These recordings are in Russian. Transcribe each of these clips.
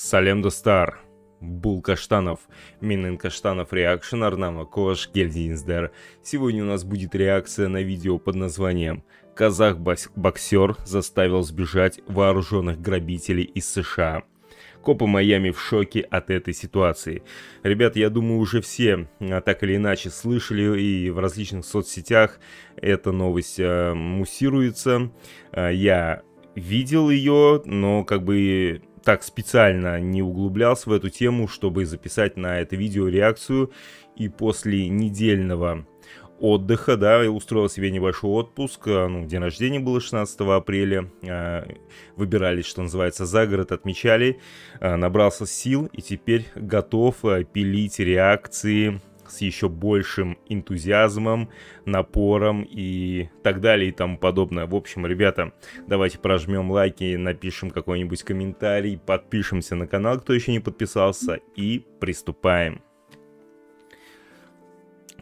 Салем Достар. Бул Каштанов, Минен Каштанов реакшн Арнама Кош Гельдинсдер. Сегодня у нас будет реакция на видео под названием «Казах-боксер заставил сбежать вооруженных грабителей из США». Копы Майами в шоке от этой ситуации. Ребят, я думаю, уже все а, так или иначе слышали и в различных соцсетях эта новость э, муссируется. Э, я видел ее, но как бы так специально не углублялся в эту тему, чтобы записать на это видео реакцию. И после недельного отдыха, да, я устроил себе небольшой отпуск, а, ну, день рождения было 16 апреля, а, выбирались, что называется, за город, отмечали, а, набрался сил и теперь готов пилить реакции с еще большим энтузиазмом, напором и так далее и тому подобное. В общем, ребята, давайте прожмем лайки, напишем какой-нибудь комментарий, подпишемся на канал, кто еще не подписался, и приступаем.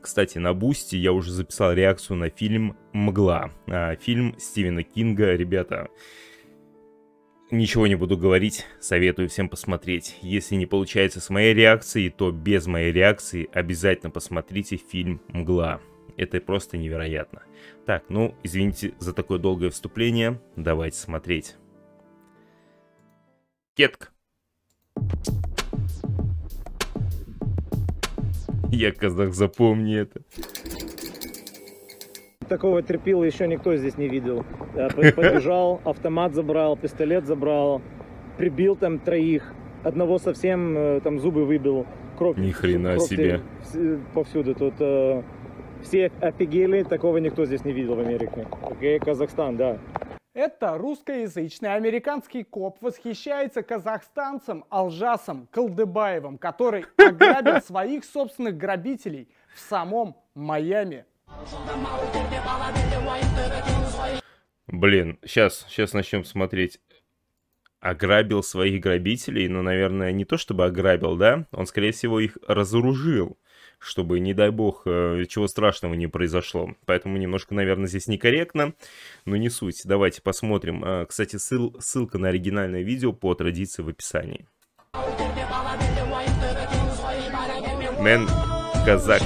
Кстати, на Бусти я уже записал реакцию на фильм «Мгла». А, фильм Стивена Кинга. Ребята, Ничего не буду говорить, советую всем посмотреть. Если не получается с моей реакцией, то без моей реакции обязательно посмотрите фильм «Мгла». Это просто невероятно. Так, ну, извините за такое долгое вступление, давайте смотреть. Кетк. Я казах, запомни это. Такого терпила еще никто здесь не видел. Побежал, автомат забрал, пистолет забрал, прибил там троих, одного совсем э, там зубы выбил, кровь. Ни хрена кровь себе. Повсюду тут э, все офигели, такого никто здесь не видел в Америке. Окей, Казахстан, да. Это русскоязычный американский коп восхищается казахстанцем Алжасом Колдыбаевым, который ограбил своих собственных грабителей в самом Майами. Блин, сейчас, сейчас начнем смотреть. Ограбил своих грабителей, но, наверное, не то чтобы ограбил, да? Он, скорее всего, их разоружил, чтобы, не дай бог, э, чего страшного не произошло. Поэтому немножко, наверное, здесь некорректно, но не суть. Давайте посмотрим. Э, кстати, ссыл, ссылка на оригинальное видео по традиции в описании. Мэн, казах,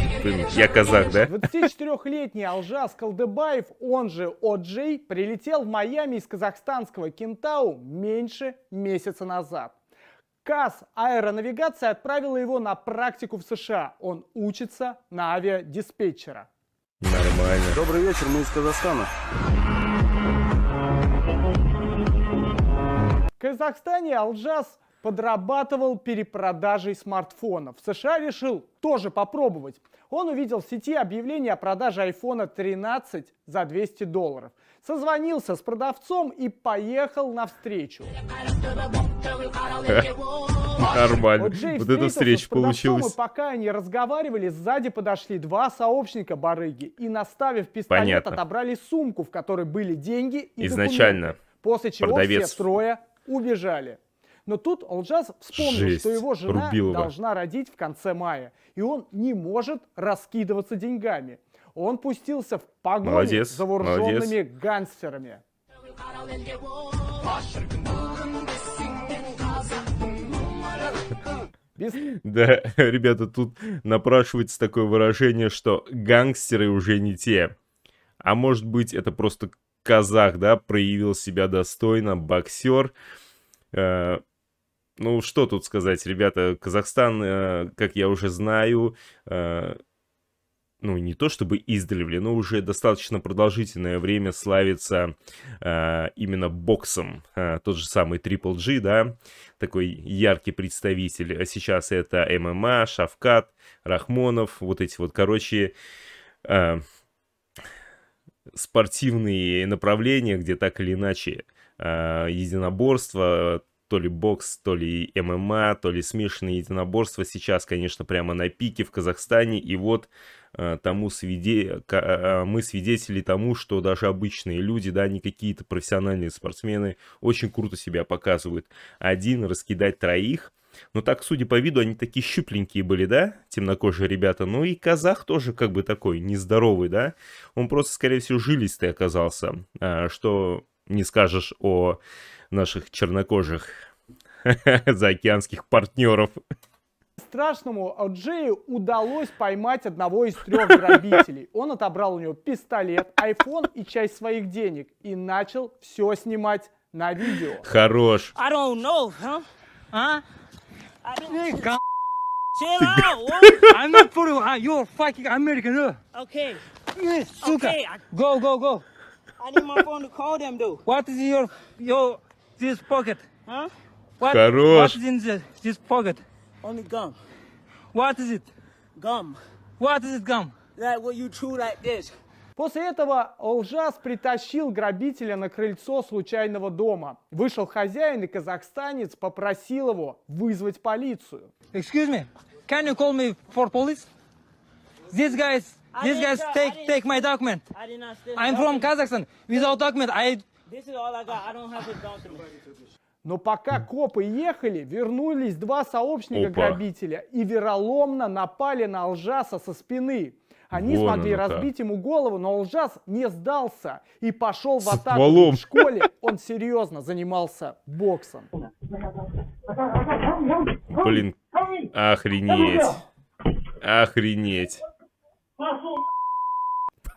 я казах, да? 24-летний Алжас Колдыбаев, он же Оджей, прилетел в Майами из казахстанского Кентау меньше месяца назад. КАС аэронавигация отправила его на практику в США. Он учится на авиадиспетчера. Нормально. Добрый вечер, мы из Казахстана. В Казахстане Алжас подрабатывал перепродажей смартфонов. В США решил тоже попробовать. Он увидел в сети объявление о продаже iPhone 13 за 200 долларов. Созвонился с продавцом и поехал навстречу. Нормально. Вот, вот эта встреча получилась. И пока они разговаривали, сзади подошли два сообщника барыги и, наставив пистолет, Понятно. отобрали сумку, в которой были деньги и Изначально документы. После чего продавец... все трое убежали. Но тут Алджаз вспомнил, Жесть, что его жена Рубилова. должна родить в конце мая, и он не может раскидываться деньгами. Он пустился в погоню молодец, за вооруженными молодец. гангстерами. Без... Да, ребята, тут напрашивается такое выражение, что гангстеры уже не те. А может быть, это просто казах, да, проявил себя достойно, боксер. Э, ну, что тут сказать, ребята, Казахстан, э, как я уже знаю, э, ну, не то чтобы издревле, но уже достаточно продолжительное время славится э, именно боксом. Э, тот же самый Triple G, да, такой яркий представитель. А сейчас это ММА, Шавкат, Рахмонов, вот эти вот, короче, э, спортивные направления, где так или иначе э, единоборство, то ли бокс, то ли ММА, то ли смешанные единоборства. Сейчас, конечно, прямо на пике в Казахстане. И вот э, тому свиде... э, мы свидетели тому, что даже обычные люди, да, не какие-то профессиональные спортсмены, очень круто себя показывают. Один раскидать троих. Но так, судя по виду, они такие щупленькие были, да, темнокожие ребята. Ну и казах тоже как бы такой нездоровый, да. Он просто, скорее всего, жилистый оказался. Э, что не скажешь о наших чернокожих заокеанских партнеров. Страшному Джею удалось поймать одного из трех грабителей. Он отобрал у него пистолет, iPhone и часть своих денег и начал все снимать на видео. Хорош. I don't know, huh? Huh? I Chill out, what? I'm not for you. You're fucking American. Okay, Yeah, Suka. okay. I, Go, go, go. I need my phone to call them, though. What is your your this pocket? Huh? What, Хорош. what is in the, this pocket? Only gum. What is it? Gum. What is it gum? Like what you chew like this. После этого Лжас притащил грабителя на крыльцо случайного дома. Вышел хозяин и казахстанец попросил его вызвать полицию. Excuse me. Can you call me for police? These guys, these guys take take my document. I'm from. Kazakhstan. Without document, I This is all I got. I don't have a document. Но пока копы ехали, вернулись два сообщника Опа. грабителя и вероломно напали на Лжаса со спины. Они Вон смогли разбить ему голову, но Лжас не сдался и пошел в атаку. стволом. В школе он серьезно занимался боксом. Блин, охренеть. Охренеть.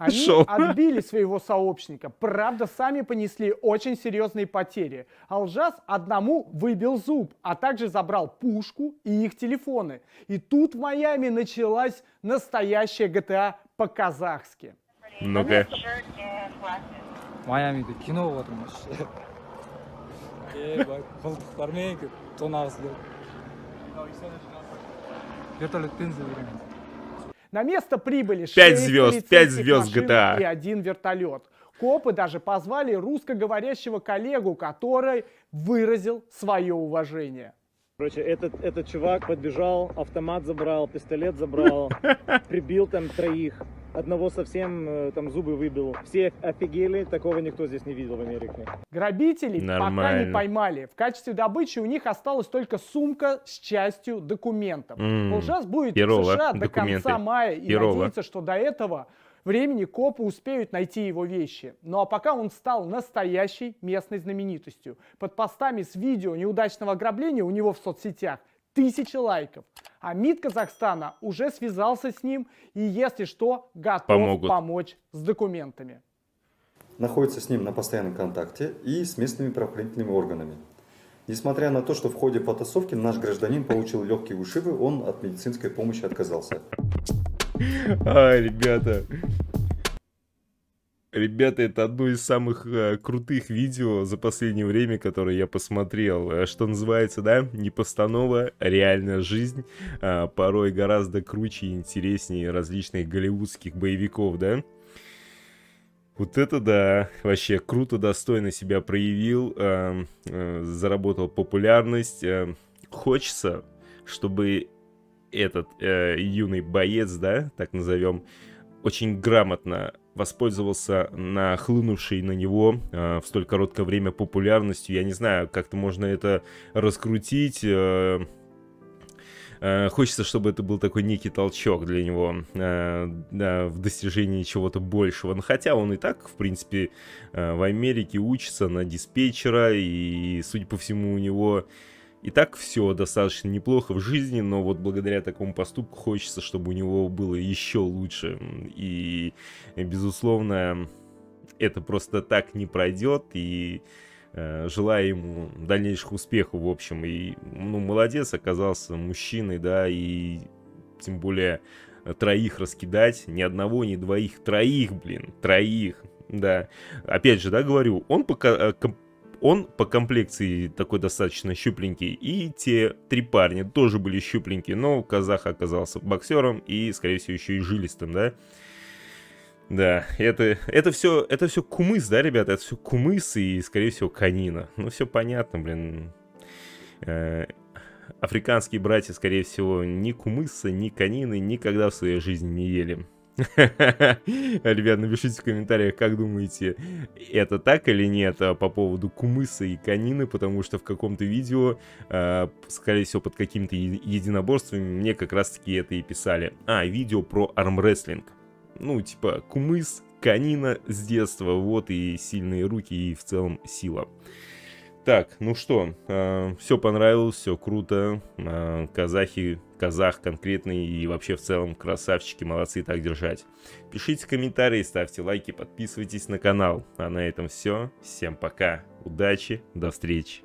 Они отбили своего сообщника. Правда, сами понесли очень серьезные потери. Алжас одному выбил зуб, а также забрал пушку и их телефоны. И тут в Майами началась настоящая GTA по-казахски. Ну-ка. Майамиде кино болып жатырмыз е былтықтармен тонағысы вертолетпен іздеп жүремін На место прибыли Пять шесть звезд, полицейских пять звезд машин GTA. и один вертолет. Копы даже позвали русскоговорящего коллегу, который выразил свое уважение. Короче, этот, этот чувак подбежал, автомат забрал, пистолет забрал, прибил там троих. Одного совсем э, там зубы выбил. Все офигели, такого никто здесь не видел в Америке. Грабителей пока Нормально. не поймали. В качестве добычи у них осталась только сумка с частью документов. М, Лжас будет херово, в США до документы. конца мая и Херово. надеется, что до этого времени копы успеют найти его вещи. Ну а пока он стал настоящей местной знаменитостью. Под постами с видео неудачного ограбления у него в соцсетях тысячи лайков. А МИД Казахстана уже связался с ним и, если что, готов Помогут. помочь с документами. находится с ним на постоянном контакте и с местными правоохранительными органами. Несмотря на то, что в ходе потасовки наш гражданин получил легкие ушибы, он от медицинской помощи отказался. А, ребята. Ребята, это одно из самых э, крутых видео за последнее время, которое я посмотрел. Э, Что называется, да, не постанова, а реальная жизнь. А, порой гораздо круче и интереснее различных голливудских боевиков, да. Вот это да, вообще круто, достойно себя проявил, э, э, заработал популярность. э. хочется, чтобы этот э, юный боец, да, так назовем, очень грамотно воспользовался нахлынувшей на него э, в столь короткое время популярностью. Я не знаю, как-то можно это раскрутить. э, э, Хочется, чтобы это был такой некий толчок для него э, да, в достижении чего-то большего. Но хотя он и так, в принципе, э, в Америке учится на диспетчера, и, судя по всему, у него и так все достаточно неплохо в жизни, но вот благодаря такому поступку хочется, чтобы у него было еще лучше. И, безусловно, это просто так не пройдет, и э, желаю ему дальнейших успехов, в общем. И, ну, молодец, оказался мужчиной, да, и тем более э, троих раскидать, ни одного, ни двоих, троих, блин, троих, да. Опять же, да, говорю, он пока э, он по комплекции такой достаточно щупленький, и те три парня тоже были щупленькие, но казах оказался боксером и, скорее всего, еще и жилистым, да? Да, это, это все, это все кумыс, да, ребята, это все кумыс и, скорее всего, канина. Ну, все понятно, блин. Э, африканские братья, скорее всего, ни кумыса, ни канины никогда в своей жизни не ели. Ребят, напишите в комментариях, как думаете, это так или нет а, по поводу кумыса и канины, потому что в каком-то видео, а, скорее всего, под какими-то е- единоборствами мне как раз-таки это и писали. А, видео про армрестлинг. Ну, типа, кумыс, канина с детства, вот и сильные руки, и в целом сила. Так, ну что, э, все понравилось, все круто. Э, казахи, казах конкретный и вообще в целом красавчики, молодцы, так держать. Пишите комментарии, ставьте лайки, подписывайтесь на канал. А на этом все. Всем пока, удачи, до встречи.